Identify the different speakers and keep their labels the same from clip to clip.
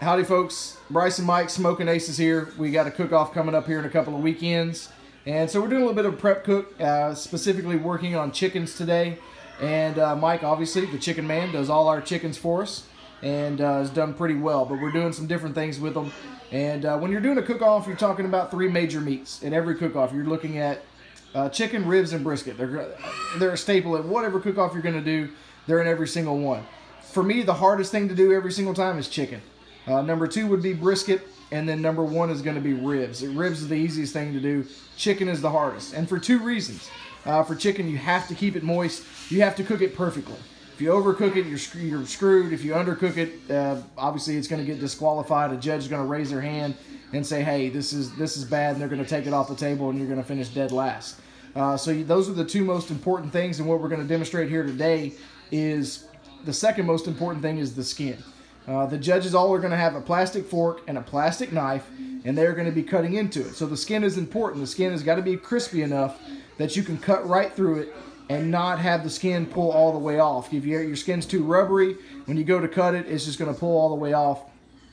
Speaker 1: Howdy, folks. Brice and Mike, Smoking Aces here. We got a cook-off coming up here in a couple of weekends. And so we're doing a little bit of prep cook, uh, specifically working on chickens today. And uh, Mike, obviously, the chicken man, does all our chickens for us and uh, has done pretty well. But we're doing some different things with them. And uh, when you're doing a cook-off, you're talking about three major meats. In every cook-off, you're looking at uh, chicken, ribs, and brisket. They're, they're a staple at whatever cook-off you're going to do. They're in every single one. For me, the hardest thing to do every single time is chicken. Uh, number two would be brisket, and then number one is going to be ribs. Ribs is the easiest thing to do. Chicken is the hardest, and for two reasons. Uh, for chicken, you have to keep it moist. You have to cook it perfectly. If you overcook it, you're, you're screwed. If you undercook it, uh, obviously it's going to get disqualified. A judge is going to raise their hand and say, "Hey, this is this is bad," and they're going to take it off the table, and you're going to finish dead last. Uh, so those are the two most important things, and what we're going to demonstrate here today is the second most important thing is the skin. Uh, the judges all are going to have a plastic fork and a plastic knife, and they're going to be cutting into it. So the skin is important. The skin has got to be crispy enough that you can cut right through it and not have the skin pull all the way off. If your skin's too rubbery, when you go to cut it, it's just going to pull all the way off.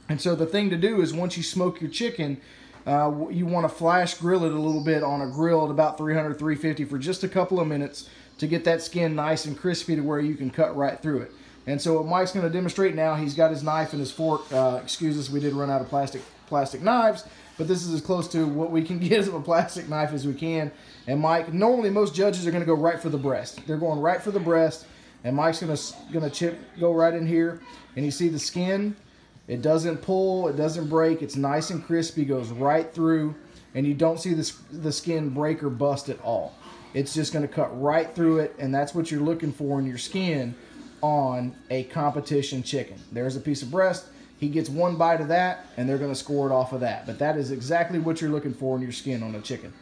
Speaker 1: And so the thing to do is once you smoke your chicken, uh, you want to flash grill it a little bit on a grill at about 300, 350 for just a couple of minutes to get that skin nice and crispy to where you can cut right through it. And so what Mike's going to demonstrate now, he's got his knife and his fork. Uh, excuse us, we did run out of plastic plastic knives, but this is as close to what we can get of a plastic knife as we can. And Mike, normally most judges are going to go right for the breast. They're going right for the breast, and Mike's going to going to chip go right in here, and you see the skin. It doesn't pull, it doesn't break. It's nice and crispy, goes right through, and you don't see this the skin break or bust at all. It's just going to cut right through it, and that's what you're looking for in your skin on a competition chicken. There's a piece of breast. He gets one bite of that, and they're going to score it off of that. But that is exactly what you're looking for in your skin on a chicken.